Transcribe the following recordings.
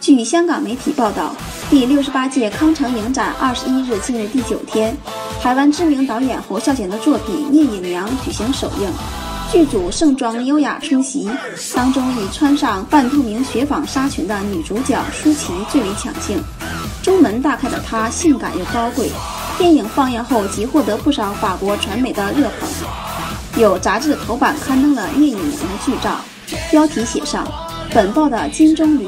据香港媒体报道，第六十八届康城影展二十一日进入第九天，台湾知名导演侯孝贤的作品《聂隐娘》举行首映，剧组盛装优雅出席，当中以穿上半透明雪纺纱裙的女主角舒淇最为抢镜。中门大开的她，性感又高贵。电影放映后即获得不少法国传媒的热捧，有杂志头版刊登了聂隐娘的剧照，标题写上。本报的金钟驴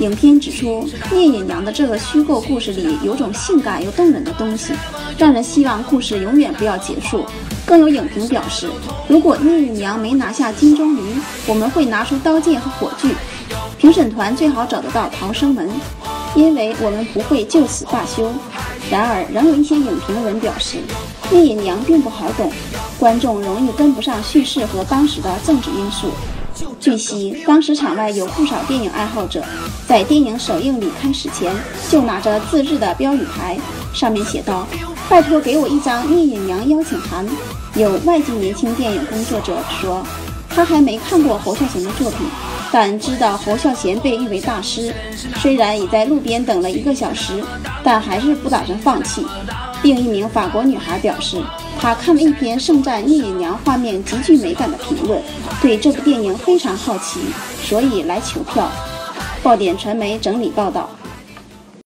影片指出，聂隐娘的这个虚构故事里有种性感又动人的东西，让人希望故事永远不要结束。更有影评表示，如果聂隐娘没拿下金钟驴，我们会拿出刀剑和火炬。评审团最好找得到逃生门，因为我们不会就此罢休。然而，仍有一些影评人表示，聂隐娘并不好懂，观众容易跟不上叙事和当时的政治因素。据悉，当时场外有不少电影爱好者，在电影首映礼开始前就拿着自制的标语牌，上面写道：“拜托给我一张聂隐娘邀请函。”有外籍年轻电影工作者说，他还没看过侯孝贤的作品，但知道侯孝贤被誉为大师。虽然已在路边等了一个小时，但还是不打算放弃。另一名法国女孩表示。她看了一篇盛赞聂隐娘画面极具美感的评论，对这部电影非常好奇，所以来求票。爆点传媒整理报道。